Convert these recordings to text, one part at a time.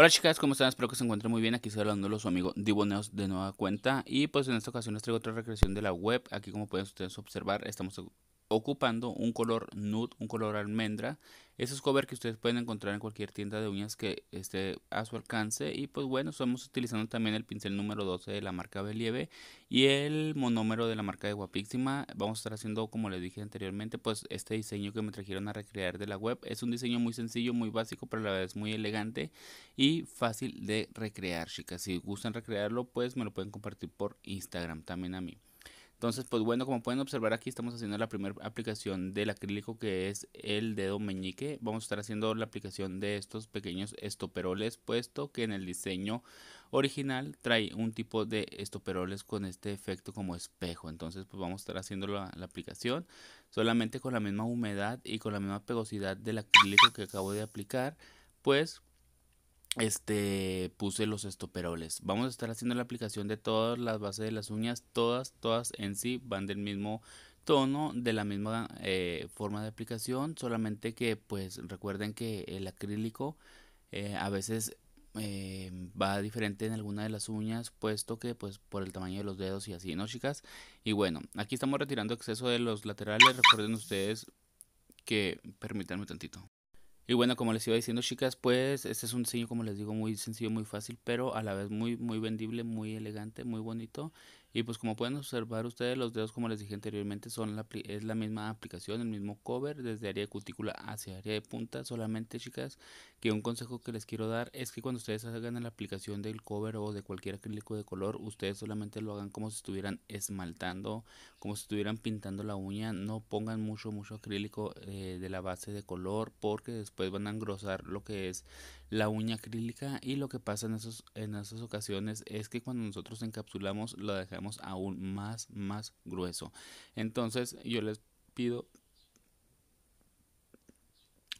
Hola chicas, ¿cómo están? Espero que se encuentren muy bien. Aquí estoy hablando su amigo Diboneos de nueva cuenta. Y pues en esta ocasión les traigo otra recreación de la web. Aquí como pueden ustedes observar, estamos ocupando un color nude, un color almendra. Esos cover que ustedes pueden encontrar en cualquier tienda de uñas que esté a su alcance. Y pues bueno, estamos utilizando también el pincel número 12 de la marca Believe y el monómero de la marca de Guapísima. Vamos a estar haciendo, como les dije anteriormente, pues este diseño que me trajeron a recrear de la web. Es un diseño muy sencillo, muy básico, pero a la vez muy elegante y fácil de recrear, chicas. Si gustan recrearlo, pues me lo pueden compartir por Instagram también a mí. Entonces, pues bueno, como pueden observar aquí estamos haciendo la primera aplicación del acrílico que es el dedo meñique. Vamos a estar haciendo la aplicación de estos pequeños estoperoles, puesto que en el diseño original trae un tipo de estoperoles con este efecto como espejo. Entonces, pues vamos a estar haciendo la, aplicación solamente con la misma humedad y con la misma pegosidad del acrílico que acabo de aplicar. Pues este puse los estoperoles. Vamos a estar haciendo la aplicación de todas las bases de las uñas, todas, todas en sí van del mismo tono, de la misma eh, forma de aplicación, solamente que pues recuerden que el acrílico eh, a veces eh, va diferente en alguna de las uñas, puesto que pues por el tamaño de los dedos y así, ¿no chicas? Y bueno, aquí estamos retirando exceso de los laterales, recuerden ustedes que, permítanme tantito. Y bueno, como les iba diciendo chicas, pues este es un diseño como les digo muy sencillo, muy fácil, pero a la vez muy muy vendible, muy elegante, muy bonito. Y pues como pueden observar ustedes, los dedos como les dije anteriormente son la, es la misma aplicación, el mismo cover desde área de cutícula hacia área de punta. Solamente chicas, que un consejo que les quiero dar es que cuando ustedes hagan la aplicación del cover o de cualquier acrílico de color, ustedes solamente lo hagan como si estuvieran esmaltando, como si estuvieran pintando la uña. No pongan mucho, mucho acrílico eh, de la base de color porque después van a engrosar lo que es la uña acrílica y lo que pasa en, esos, en esas ocasiones es que cuando nosotros encapsulamos lo dejamos aún más más grueso. Entonces yo les pido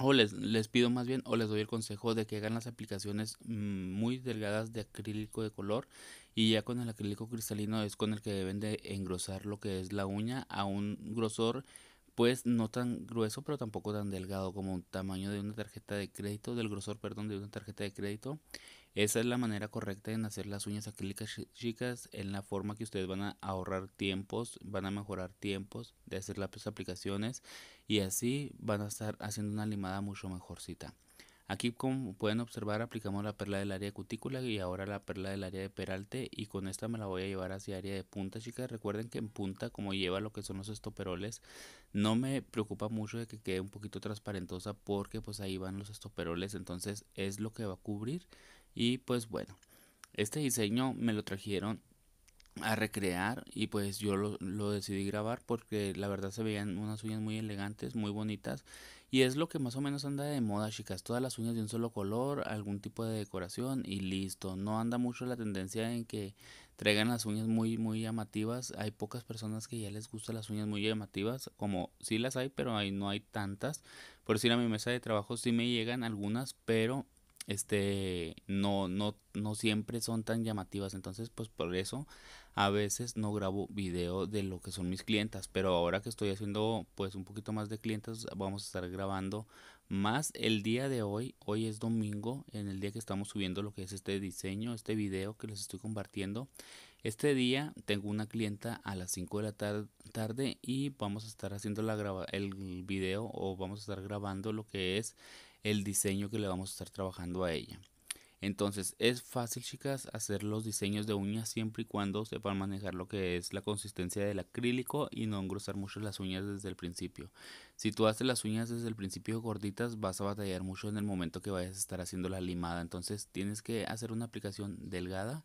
o les, les pido más bien o les doy el consejo de que hagan las aplicaciones mm, muy delgadas de acrílico de color y ya con el acrílico cristalino es con el que deben de engrosar lo que es la uña a un grosor pues no tan grueso, pero tampoco tan delgado como un tamaño de una tarjeta de crédito, del grosor, perdón, de una tarjeta de crédito. Esa es la manera correcta en hacer las uñas acrílicas chicas, en la forma que ustedes van a ahorrar tiempos, van a mejorar tiempos de hacer las aplicaciones y así van a estar haciendo una limada mucho mejorcita. Aquí como pueden observar aplicamos la perla del área de cutícula y ahora la perla del área de peralte y con esta me la voy a llevar hacia área de punta chicas. Recuerden que en punta como lleva lo que son los estoperoles no me preocupa mucho de que quede un poquito transparentosa porque pues ahí van los estoperoles entonces es lo que va a cubrir y pues bueno este diseño me lo trajeron a recrear y pues yo lo, lo, decidí grabar porque la verdad se veían unas uñas muy elegantes, muy bonitas y es lo que más o menos anda de moda chicas, todas las uñas de un solo color, algún tipo de decoración y listo, no anda mucho la tendencia en que traigan las uñas muy muy llamativas, hay pocas personas que ya les gustan las uñas muy llamativas, como sí las hay pero ahí no hay tantas, por decir a mi mesa de trabajo sí me llegan algunas pero este no no no siempre son tan llamativas. Entonces pues por eso a veces no grabo video de lo que son mis clientas pero ahora que estoy haciendo pues un poquito más de clientes vamos a estar grabando más el día de hoy hoy es domingo en el día que estamos subiendo lo que es este diseño este video que les estoy compartiendo este día tengo una clienta a las 5 de la tarde y vamos a estar haciendo la graba el video o vamos a estar grabando lo que es el diseño que le vamos a estar trabajando a ella. Entonces es fácil chicas hacer los diseños de uñas siempre y cuando sepan manejar lo que es la consistencia del acrílico y no engrosar mucho las uñas desde el principio. Si tú haces las uñas desde el principio gorditas vas a batallar mucho en el momento que vayas a estar haciendo la limada. Entonces tienes que hacer una aplicación delgada,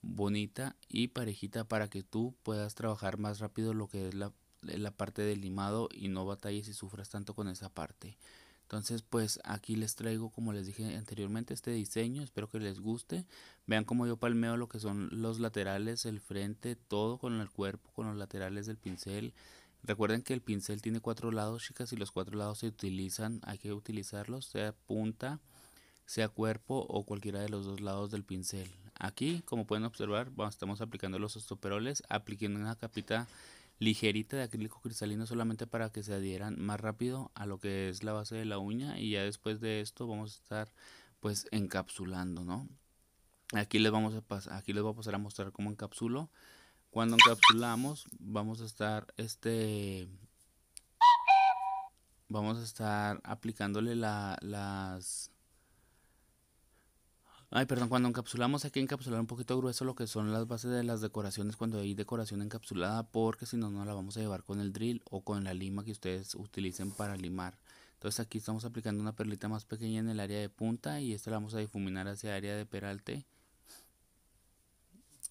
bonita y parejita para que tú puedas trabajar más rápido lo que es la, la parte del limado y no batalles y sufras tanto con esa parte. Entonces pues aquí les traigo como les dije anteriormente este diseño, espero que les guste. Vean cómo yo palmeo lo que son los laterales, el frente, todo con el cuerpo, con los laterales del pincel. Recuerden que el pincel tiene cuatro lados chicas y los cuatro lados se utilizan, hay que utilizarlos, sea punta, sea cuerpo o cualquiera de los dos lados del pincel. Aquí como pueden observar estamos aplicando los estoperoles, apliquen una capita ligerita de acrílico cristalino solamente para que se adhieran más rápido a lo que es la base de la uña y ya después de esto vamos a estar pues encapsulando, ¿no? Aquí les vamos a pasar, aquí les voy a pasar a mostrar cómo encapsulo. Cuando encapsulamos, vamos a estar este vamos a estar aplicándole la, las Ay, perdón, cuando encapsulamos hay que encapsular un poquito grueso lo que son las bases de las decoraciones cuando hay decoración encapsulada porque si no, no la vamos a llevar con el drill o con la lima que ustedes utilicen para limar. Entonces aquí estamos aplicando una perlita más pequeña en el área de punta y esta la vamos a difuminar hacia área de peralte.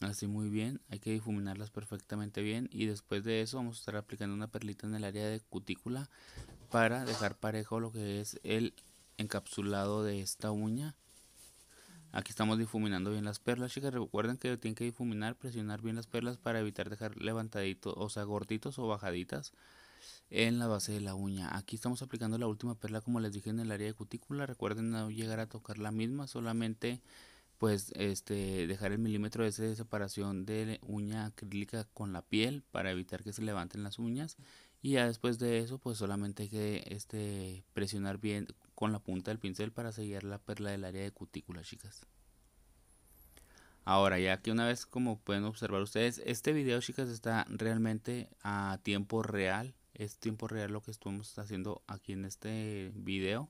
Así muy bien, hay que difuminarlas perfectamente bien y después de eso vamos a estar aplicando una perlita en el área de cutícula para dejar parejo lo que es el encapsulado de esta uña Aquí estamos difuminando bien las perlas, chicas. Recuerden que tienen que difuminar, presionar bien las perlas para evitar dejar levantaditos, o sea, gorditos o bajaditas en la base de la uña. Aquí estamos aplicando la última perla como les dije en el área de cutícula. Recuerden no llegar a tocar la misma, solamente pues este dejar el milímetro ese de separación de uña acrílica con la piel para evitar que se levanten las uñas y ya después de eso pues solamente hay que este presionar bien con la punta del pincel para sellar la perla del área de cutícula, chicas. Ahora, ya que una vez como pueden observar ustedes, este video, chicas, está realmente a tiempo real. Es tiempo real lo que estamos haciendo aquí en este video.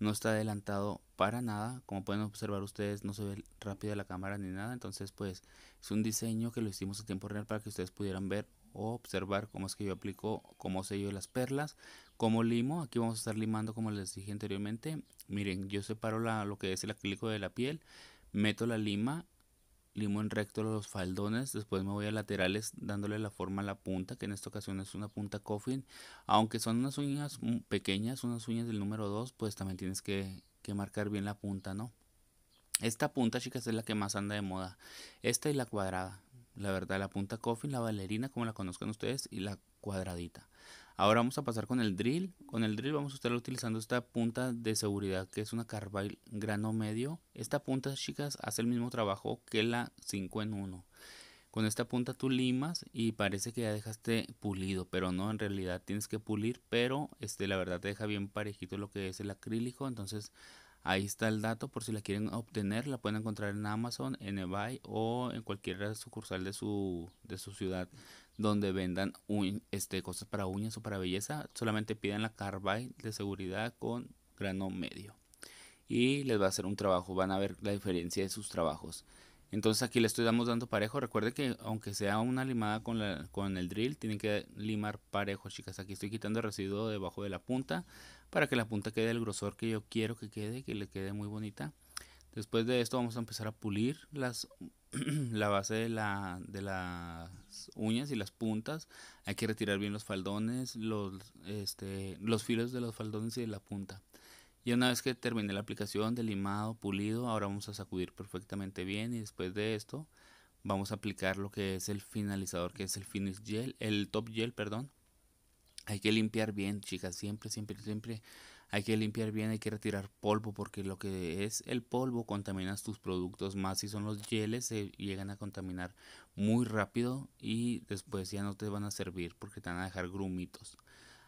No está adelantado para nada. Como pueden observar ustedes, no se ve rápido la cámara ni nada. Entonces, pues, es un diseño que lo hicimos a tiempo real para que ustedes pudieran ver o observar cómo es que yo aplico, cómo sello las perlas, cómo limo. Aquí vamos a estar limando como les dije anteriormente. Miren, yo separo la, lo que es el acrílico de la piel, meto la lima, limo en recto los faldones, después me voy a laterales dándole la forma a la punta, que en esta ocasión es una punta coffin. Aunque son unas uñas pequeñas, unas uñas del número 2, pues también tienes que, que marcar bien la punta, ¿no? Esta punta, chicas, es la que más anda de moda. Esta y la cuadrada. La verdad, la punta coffin, la bailarina, como la conozcan ustedes, y la cuadradita. Ahora vamos a pasar con el drill. Con el drill vamos a estar utilizando esta punta de seguridad que es una Carvile grano medio. Esta punta, chicas, hace el mismo trabajo que la 5 en 1. Con esta punta tú limas y parece que ya dejaste pulido, pero no, en realidad tienes que pulir, pero este, la verdad te deja bien parejito lo que es el acrílico. Entonces Ahí está el dato por si la quieren obtener, la pueden encontrar en Amazon, en eBay o en cualquier sucursal de su, de su ciudad donde vendan este, cosas para uñas o para belleza. Solamente piden la Carbide de seguridad con grano medio. Y les va a hacer un trabajo, van a ver la diferencia de sus trabajos. Entonces aquí le estoy dando parejo. Recuerde que aunque sea una limada con, la, con el drill, tienen que limar parejo, chicas. Aquí estoy quitando el residuo debajo de la punta para que la punta quede el grosor que yo quiero que quede, que le quede muy bonita. Después de esto vamos a empezar a pulir las, la base de, la, de las uñas y las puntas. Hay que retirar bien los faldones, los, este, los filos de los faldones y de la punta. Y una vez que termine la aplicación de limado, pulido, ahora vamos a sacudir perfectamente bien y después de esto vamos a aplicar lo que es el finalizador, que es el finish gel, el top gel, perdón. Hay que limpiar bien, chicas, siempre, siempre, siempre hay que limpiar bien, hay que retirar polvo porque lo que es el polvo contamina tus productos más si son los geles se llegan a contaminar muy rápido y después ya no te van a servir porque te van a dejar grumitos.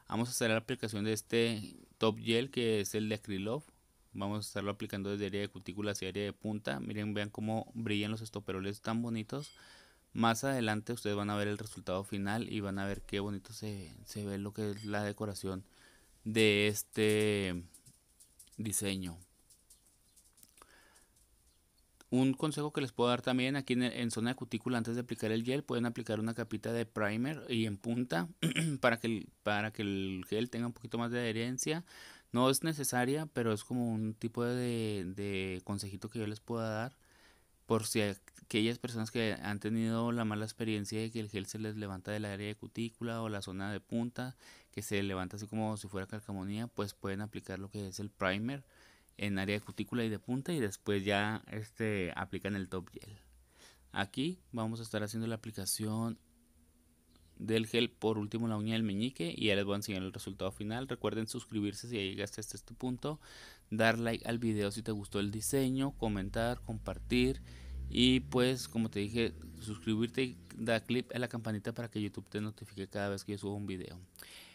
Vamos a hacer la aplicación de este top gel que es el de Acrylof. Vamos a estarlo aplicando desde área de cutícula hacia área de punta. Miren, vean cómo brillan los estoperoles tan bonitos. Más adelante ustedes van a ver el resultado final y van a ver qué bonito se, se ve lo que es la decoración de este diseño. Un consejo que les puedo dar también aquí en, zona de cutícula antes de aplicar el gel pueden aplicar una capita de primer y en punta para que, el, para que el gel tenga un poquito más de adherencia. No es necesaria, pero es como un tipo de, de consejito que yo les pueda dar por si aquellas personas que han tenido la mala experiencia de que el gel se les levanta del área de cutícula o la zona de punta, que se levanta así como si fuera calcamonía, pues pueden aplicar lo que es el primer en área de cutícula y de punta y después ya este aplican el top gel. Aquí vamos a estar haciendo la aplicación del gel por último la uña del meñique y ya les voy a enseñar el resultado final. Recuerden suscribirse si llegaste hasta este punto, dar like al video si te gustó el diseño, comentar, compartir y pues como te dije suscribirte y dar clip a la campanita para que YouTube te notifique cada vez que yo subo un video.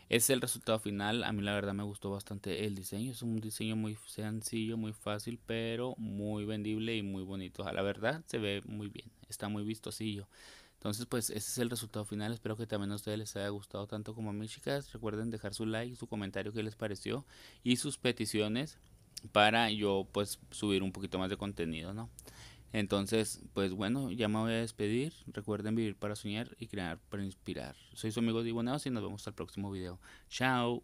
Es el resultado final. A mí la verdad me gustó bastante el diseño. Es un diseño muy sencillo, muy fácil, pero muy vendible y muy bonito. A la verdad se ve muy bien. Está muy vistosillo. Entonces, pues ese es el resultado final. Espero que también a ustedes les haya gustado tanto como a mí, chicas. Recuerden dejar su like, su comentario que les pareció y sus peticiones para yo pues subir un poquito más de contenido, ¿no? Entonces, pues bueno, ya me voy a despedir. Recuerden vivir para soñar y crear para inspirar. Soy su amigo Diboneos y nos vemos el próximo video. Chao.